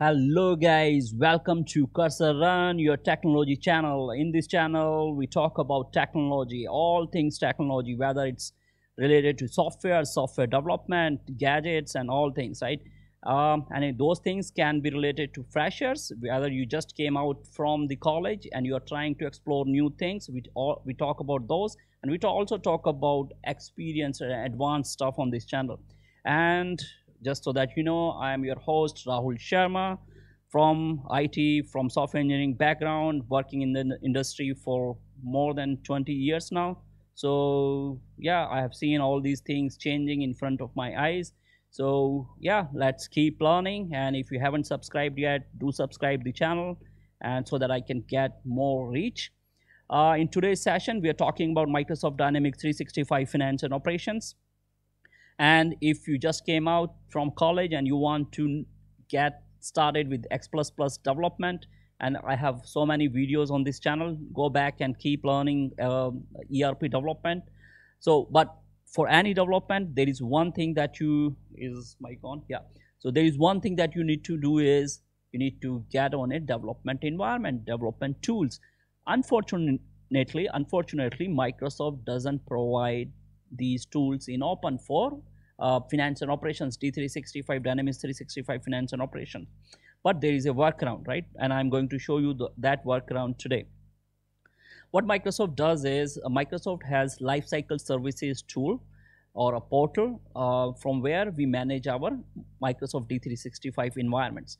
Hello guys, welcome to Cursor Run, your technology channel. In this channel, we talk about technology, all things technology, whether it's related to software, software development, gadgets, and all things, right? Um, and those things can be related to freshers, whether you just came out from the college and you are trying to explore new things. We, all, we talk about those, and we also talk about experience and advanced stuff on this channel. And just so that you know, I am your host, Rahul Sharma from IT, from software engineering background, working in the industry for more than 20 years now. So yeah, I have seen all these things changing in front of my eyes. So yeah, let's keep learning. And if you haven't subscribed yet, do subscribe the channel and so that I can get more reach. Uh, in today's session, we are talking about Microsoft Dynamics 365 Finance and Operations. And if you just came out from college and you want to get started with X++ development, and I have so many videos on this channel, go back and keep learning uh, ERP development. So, but for any development, there is one thing that you, is mic on? Yeah. So there is one thing that you need to do is you need to get on a development environment, development tools. Unfortunately, unfortunately, Microsoft doesn't provide these tools in open for uh, finance and operations, D365, Dynamics 365 finance and operations. But there is a workaround, right? And I'm going to show you the, that workaround today. What Microsoft does is uh, Microsoft has lifecycle services tool or a portal uh, from where we manage our Microsoft D365 environments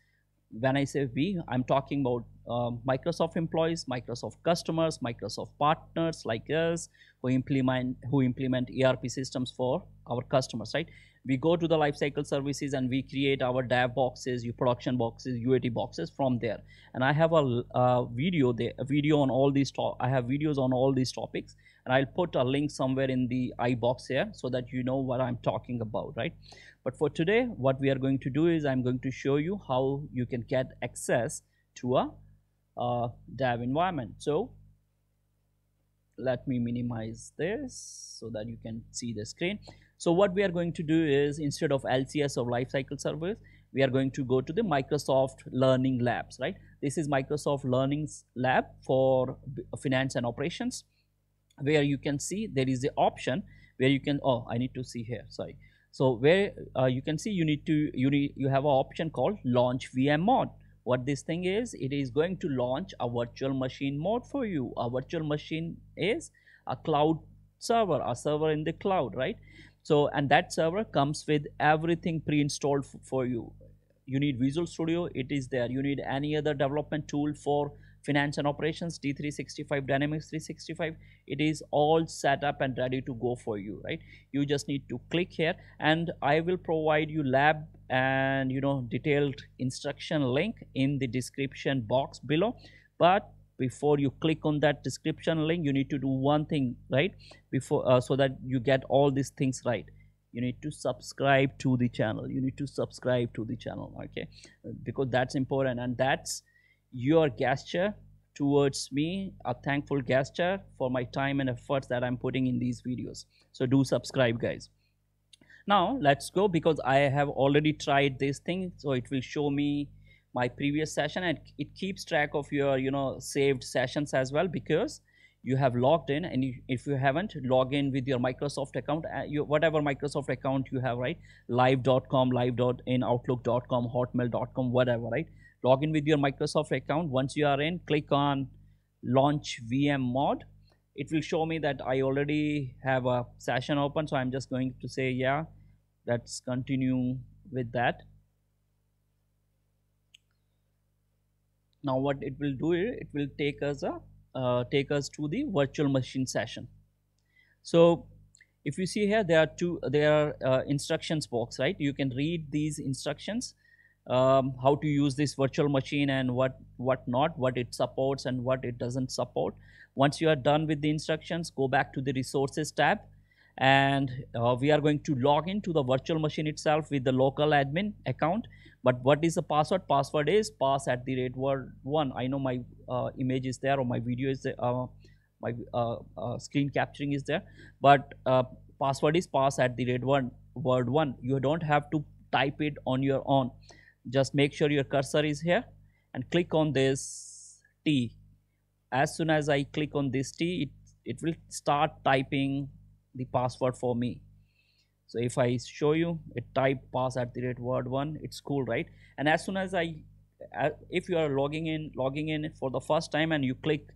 when I say we, I'm talking about uh, Microsoft employees, Microsoft customers, Microsoft partners like us who implement who implement ERP systems for our customers, right? We go to the lifecycle services and we create our dev boxes, your production boxes, UAT boxes from there. And I have a, a video there, a video on all these. I have videos on all these topics, and I'll put a link somewhere in the i box here so that you know what I'm talking about, right? But for today, what we are going to do is I'm going to show you how you can get access to a, a dev environment. So let me minimize this so that you can see the screen. So what we are going to do is instead of LCS or lifecycle service, we are going to go to the Microsoft Learning Labs, right? This is Microsoft Learning Lab for finance and operations, where you can see there is the option where you can, oh, I need to see here, sorry. So where uh, you can see you need to you need you have an option called launch VM mod. What this thing is, it is going to launch a virtual machine mod for you. A virtual machine is a cloud server, a server in the cloud, right? So and that server comes with everything pre-installed for you. You need Visual Studio, it is there. You need any other development tool for finance and operations d365 dynamics 365 it is all set up and ready to go for you right? You just need to click here and i will provide you lab and you know detailed instruction link in the description box below. But before you click on that description link you need to do one thing right? Before uh, so that you get all these things right. You need to subscribe to the channel. You need to subscribe to the channel okay? Because that's important and that's your gesture towards me a thankful gesture for my time and efforts that i'm putting in these videos. So do subscribe guys. Now let's go because i have already tried this thing so it will show me my previous session and it keeps track of your you know saved sessions as well because you have logged in and if you haven't log in with your microsoft account uh, whatever microsoft account you have right? Live.com live.in outlook.com hotmail.com whatever right log in with your Microsoft account. Once you are in, click on launch VM mod. It will show me that I already have a session open. So I'm just going to say, yeah, let's continue with that. Now what it will do, it will take us a uh, take us to the virtual machine session. So if you see here, there are two, there are uh, instructions box, right? You can read these instructions um, how to use this virtual machine and what what not what it supports and what it doesn't support. Once you are done with the instructions go back to the resources tab. And uh, we are going to log into the virtual machine itself with the local admin account. But what is the password? Password is pass at the rate word one. I know my uh, image is there or my video is there uh, my uh, uh, screen capturing is there. But uh, password is pass at the rate one word one. You don't have to type it on your own just make sure your cursor is here and click on this T. As soon as I click on this T, it, it will start typing the password for me. So if I show you, it type pass at the rate word one, it's cool, right? And as soon as I, if you are logging in, logging in for the first time and you click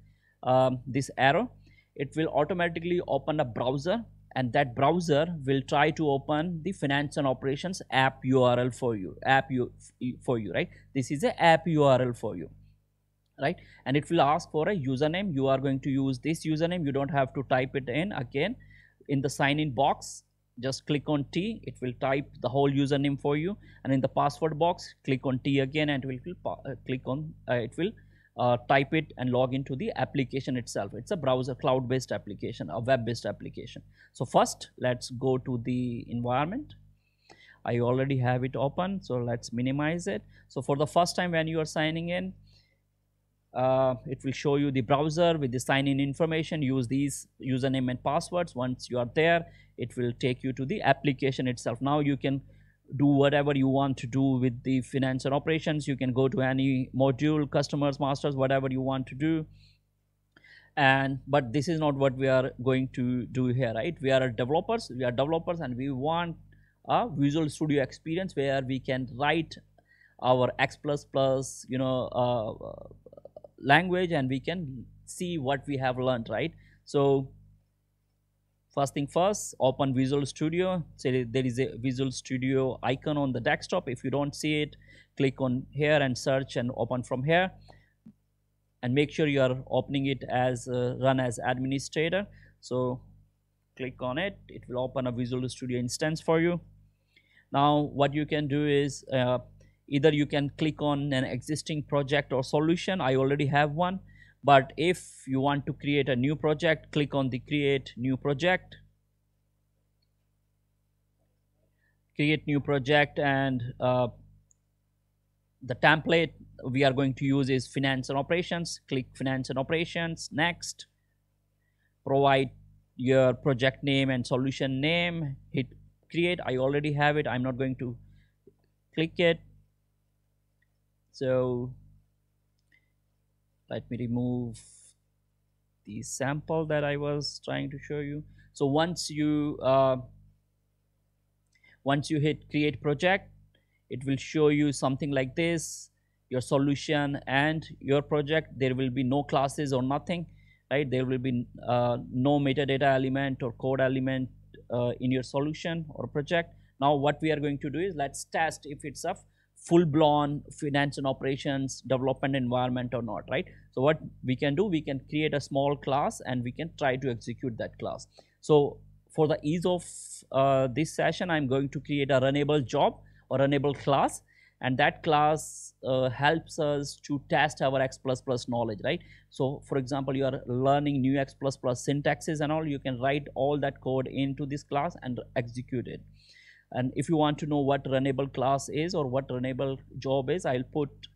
um, this arrow, it will automatically open a browser and that browser will try to open the finance and operations app url for you app you for you right? This is a app url for you right? And it will ask for a username. You are going to use this username. You don't have to type it in again. In the sign in box just click on t. It will type the whole username for you. And in the password box click on t again and it will uh, click on uh, it will uh, type it and log into the application itself. It's a browser cloud-based application, a web-based application. So first, let's go to the environment. I already have it open, so let's minimize it. So for the first time when you are signing in, uh, it will show you the browser with the sign-in information. Use these username and passwords. Once you are there, it will take you to the application itself. Now you can do whatever you want to do with the finance and operations. You can go to any module, customers, masters, whatever you want to do. And but this is not what we are going to do here, right? We are developers. We are developers, and we want a Visual Studio experience where we can write our X++, plus you know, uh, language, and we can see what we have learned, right? So First thing first, open Visual Studio. Say there is a Visual Studio icon on the desktop. If you don't see it, click on here and search and open from here. And make sure you are opening it as uh, run as administrator. So click on it. It will open a Visual Studio instance for you. Now what you can do is uh, either you can click on an existing project or solution. I already have one but if you want to create a new project click on the create new project. Create new project and uh, the template we are going to use is finance and operations. Click finance and operations next. Provide your project name and solution name. Hit create. I already have it. I'm not going to click it. So let me remove the sample that I was trying to show you. So once you uh, once you hit create project, it will show you something like this, your solution and your project. There will be no classes or nothing, right? There will be uh, no metadata element or code element uh, in your solution or project. Now what we are going to do is let's test if it's a full-blown finance and operations development environment or not, right? So what we can do, we can create a small class and we can try to execute that class. So for the ease of uh, this session, I'm going to create a runnable job or runnable class and that class uh, helps us to test our X++ plus knowledge, right? So for example, you are learning new X++ plus syntaxes and all, you can write all that code into this class and execute it and if you want to know what runnable class is or what runnable job is i'll put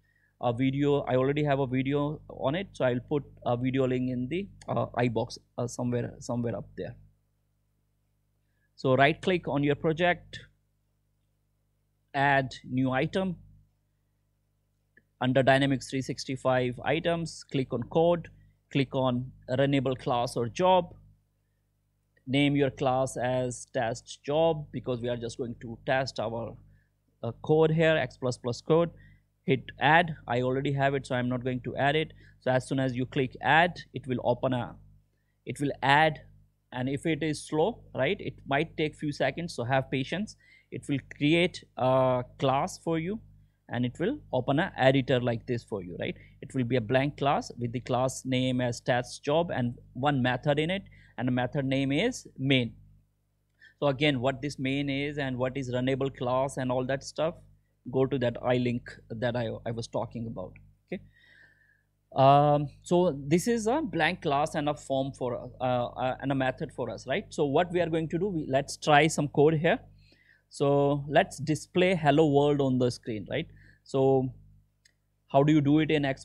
a video i already have a video on it so i'll put a video link in the uh, ibox uh, somewhere somewhere up there. So right click on your project add new item. Under dynamics 365 items click on code click on runnable class or job name your class as test job because we are just going to test our uh, code here x++ code. Hit add. I already have it so I'm not going to add it. So as soon as you click add it will open a it will add. And if it is slow right it might take few seconds so have patience. It will create a class for you and it will open a editor like this for you right? It will be a blank class with the class name as test job and one method in it and the method name is main. So again what this main is and what is runnable class and all that stuff go to that i link that i, I was talking about okay? Um, so this is a blank class and a form for uh, uh, and a method for us right? So what we are going to do we, let's try some code here. So let's display hello world on the screen right? So how do you do it in x++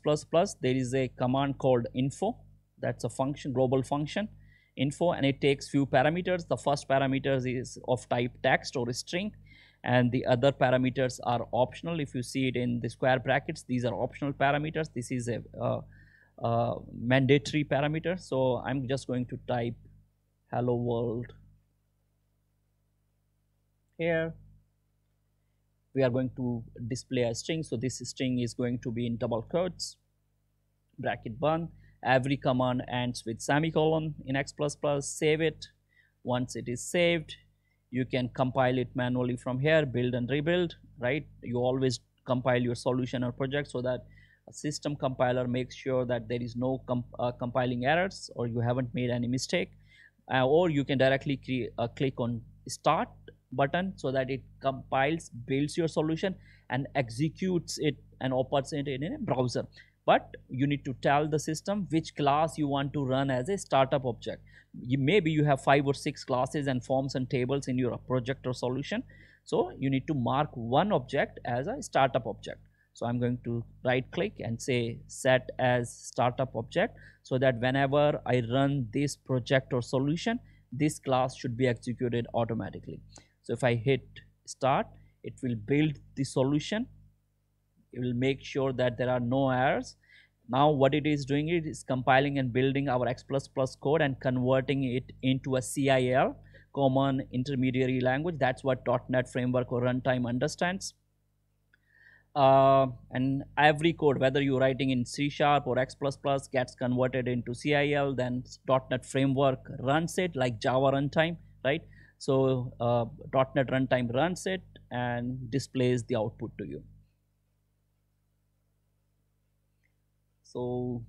there is a command called info. That's a function global function info and it takes few parameters. The first parameters is of type text or string and the other parameters are optional. If you see it in the square brackets these are optional parameters. This is a uh, uh, mandatory parameter. So i'm just going to type hello world here. We are going to display a string. So this string is going to be in double quotes bracket 1 every command ends with semicolon in x++ save it. Once it is saved you can compile it manually from here build and rebuild right? You always compile your solution or project so that a system compiler makes sure that there is no comp uh, compiling errors or you haven't made any mistake. Uh, or you can directly uh, click on start button so that it compiles builds your solution and executes it and opens it in a browser but you need to tell the system which class you want to run as a startup object. You, maybe you have five or six classes and forms and tables in your project or solution. So you need to mark one object as a startup object. So i'm going to right click and say set as startup object so that whenever i run this project or solution this class should be executed automatically. So if i hit start it will build the solution. It will make sure that there are no errors now what it is doing it is compiling and building our x++ code and converting it into a CIL common intermediary language. That's what .NET framework or runtime understands. Uh, and every code whether you're writing in C sharp or X++ gets converted into CIL then .NET framework runs it like Java runtime right? So uh, .NET runtime runs it and displays the output to you so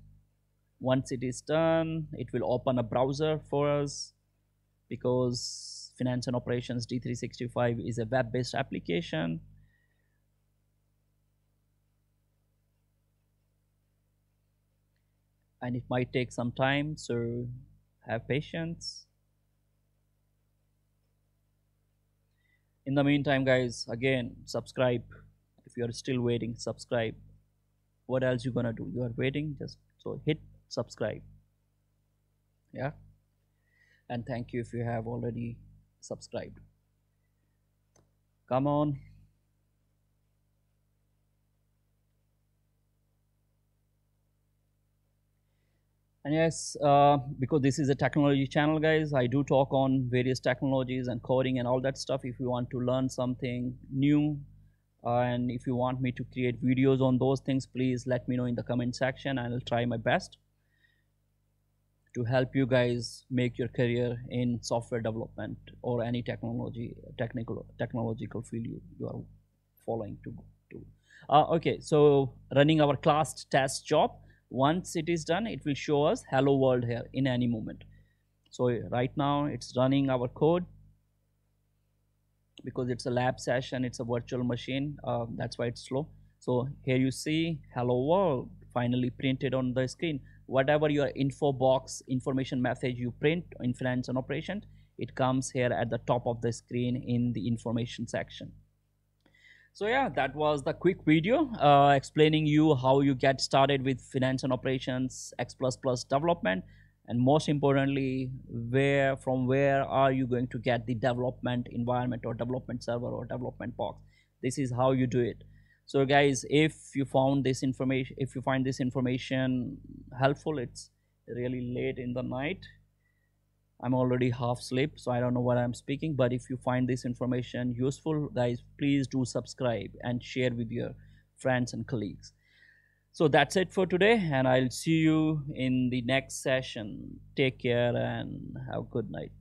once it is done it will open a browser for us because finance and operations d365 is a web-based application. And it might take some time so have patience. In the meantime guys again subscribe. If you are still waiting subscribe what else you gonna do? You are waiting just so hit subscribe. Yeah? And thank you if you have already subscribed. Come on. And yes uh, because this is a technology channel guys i do talk on various technologies and coding and all that stuff. If you want to learn something new and if you want me to create videos on those things please let me know in the comment section. And i'll try my best to help you guys make your career in software development or any technology technical technological field you, you are following to to. Uh, okay so running our class test job. Once it is done it will show us hello world here in any moment. So right now it's running our code because it's a lab session it's a virtual machine uh, that's why it's slow. So here you see hello world finally printed on the screen. Whatever your info box information message you print in finance and operation it comes here at the top of the screen in the information section. So yeah that was the quick video uh, explaining you how you get started with finance and operations x++ development and most importantly where from where are you going to get the development environment or development server or development box? This is how you do it. So guys if you found this information if you find this information helpful it's really late in the night. I'm already half asleep so i don't know what i'm speaking but if you find this information useful guys please do subscribe and share with your friends and colleagues so that's it for today and i'll see you in the next session. Take care and have a good night